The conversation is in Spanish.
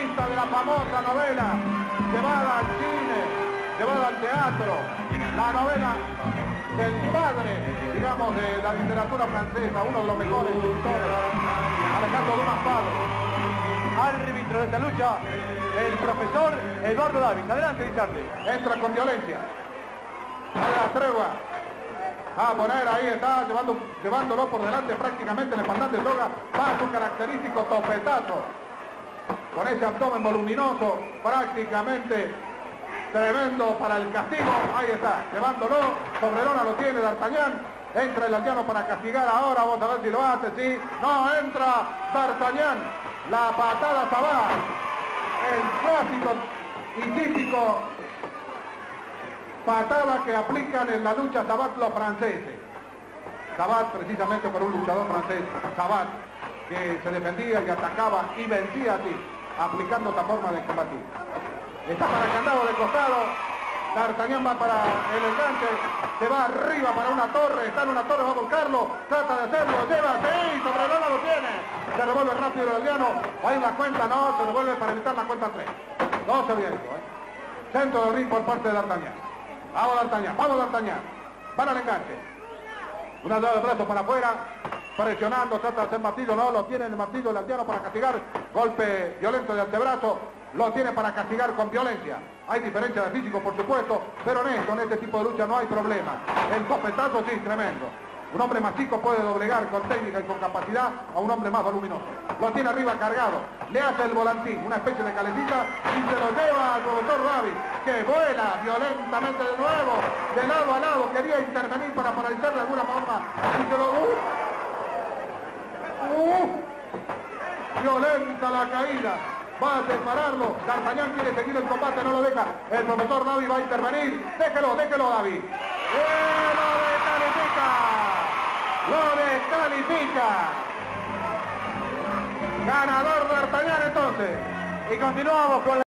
de la famosa novela llevada al cine, llevada al teatro, la novela del padre, digamos, de la literatura francesa, uno de los mejores escritores, Alejandro Dumas Padre. Árbitro de esta lucha, el profesor Eduardo David. Adelante, Guillermo. Entra con violencia. A la tregua. A poner ahí está, llevándolo por delante prácticamente el espaldar de droga. Va a su característico topetazo. Con ese abdomen voluminoso, prácticamente tremendo para el castigo. Ahí está, llevándolo. Sobre lona lo tiene D'Artagnan. Entra el aldeano para castigar ahora. Vamos a ver si lo hace. Sí. No, entra D'Artagnan. La patada Sabá. El clásico y típico patada que aplican en la lucha Sabat los franceses. Sabat precisamente por un luchador francés, Sabat, que se defendía y atacaba y vencía así, aplicando esta forma de combatir. Está para el candado de costado, D'Artagnan va para el enganche, se va arriba para una torre, está en una torre, va a buscarlo, trata de hacerlo, lleva, sí, sobre lona lo tiene, se revuelve rápido el aldeano, hay una cuenta, no, se revuelve para evitar la cuenta 3. No se ¿eh? Centro del ring por parte de D'Artagnan. Vamos D'Artagnan, vamos D'Artagnan, para el enganche. Una llave de brazo para afuera, presionando, trata de hacer martillo, no, lo tiene el martillo el aldeano para castigar, golpe violento de antebrazo, lo tiene para castigar con violencia. Hay diferencia de físico, por supuesto, pero en esto, en este tipo de lucha no hay problema. El copetazo sí, tremendo. Un hombre más chico puede doblegar con técnica y con capacidad a un hombre más voluminoso. Lo tiene arriba cargado, le hace el volantín, una especie de calecita y se lo lleva al profesor David, que vuela violentamente de nuevo, de lado a lado, quería intervenir para paralizar de alguna forma. Y se lo... la caída va a separarlo. D'Artagnan quiere seguir el combate, no lo deja. El profesor David va a intervenir. Déjelo, déjelo, David. ¡Eh, lo descalifica! ¡Lo descalifica! Ganador D'Artagnan entonces. Y continuamos con la...